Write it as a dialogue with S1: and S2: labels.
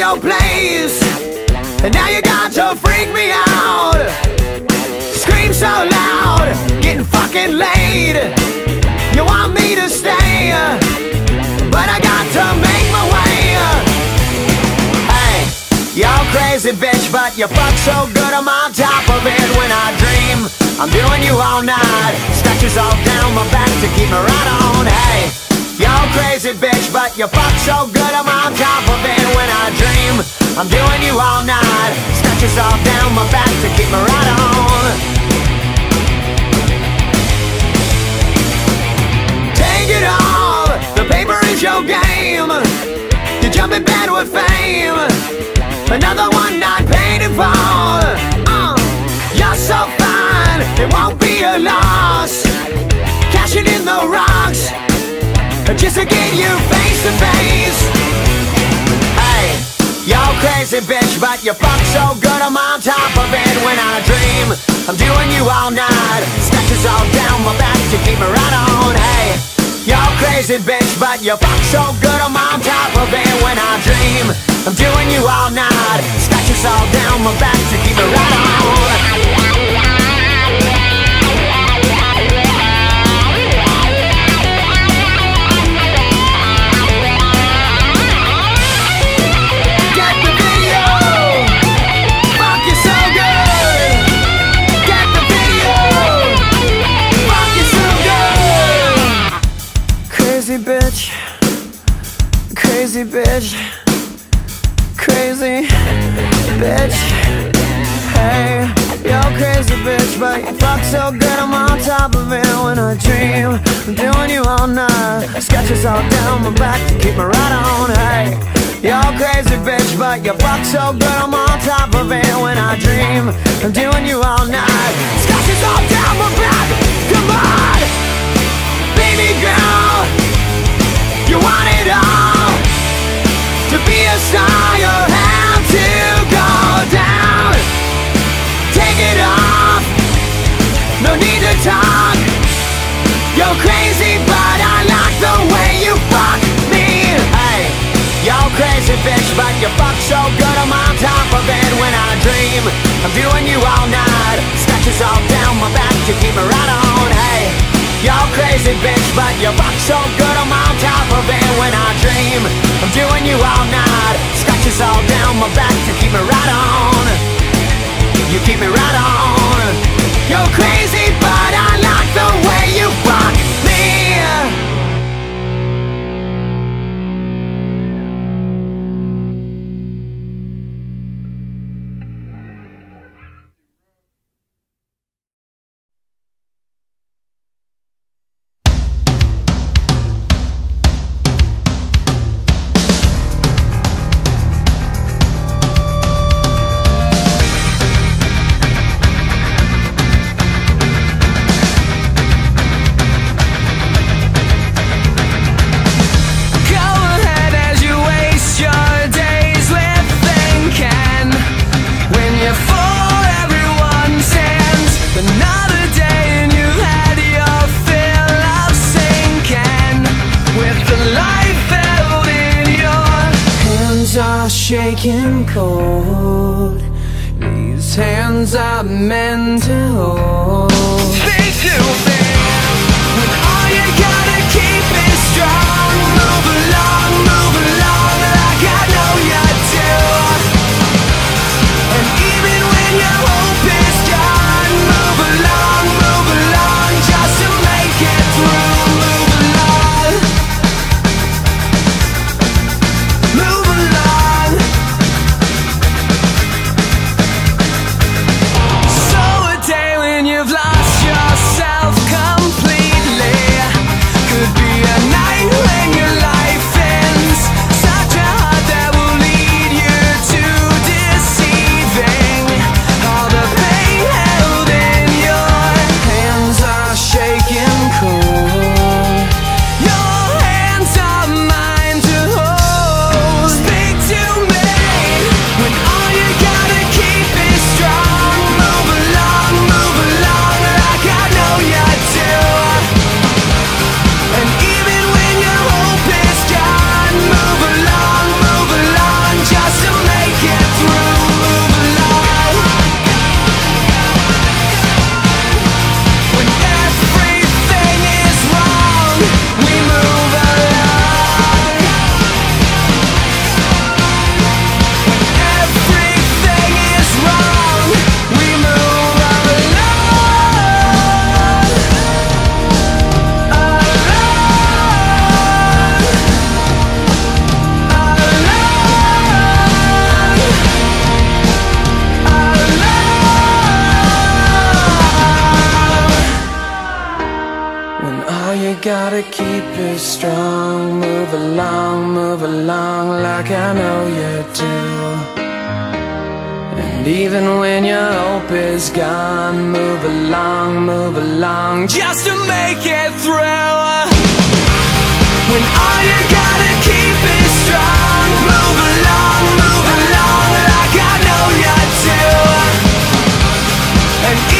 S1: your place. And now you got to freak me out. Scream so loud, getting fucking laid. You want me to stay, but I got to make my way. Hey, you're crazy bitch, but you fuck so good I'm on top of it when I dream. I'm doing you all night, scratches all down my back to keep me right on. Hey, you're crazy bitch, but you fuck so good I'm on top of it when I dream. I'm doing you all night, scratches all down my back to keep me right on. Take it all, the paper is your game. You jump in bed with fame. Another one not paid in full. Just to get you face to face. Hey, you're crazy bitch, but you fuck so good I'm on top of it when I dream. I'm doing you all night, scratches all down my back to keep me right on. Hey, you're crazy bitch, but you fuck so good I'm on top of it when I dream. I'm doing you all night, scratches all down my back to keep me right on. Bitch, crazy bitch. Hey, you're crazy bitch, but you fuck so good I'm on top of it when I dream. I'm doing you all night, sketches all down my back to keep me right on. Hey, you're crazy bitch, but you fuck so good I'm on top of it when I dream. I'm doing you all night, so good I'm on top of it when I dream. I'm doing you all night, scratches all down my back to keep me right on. Hey, you're crazy bitch, but you fuck so good I'm on top of it when I dream. I'm doing you all night, scratches all down my back to keep me right on. You keep me right
S2: shaking cold. These hands are meant to hold. Think too gotta keep it strong. Move along, move along like I know you do. And even when your hope is gone Move along, move along Just to make it through. When all you gotta keep is strong Move along, move along like I know you do. And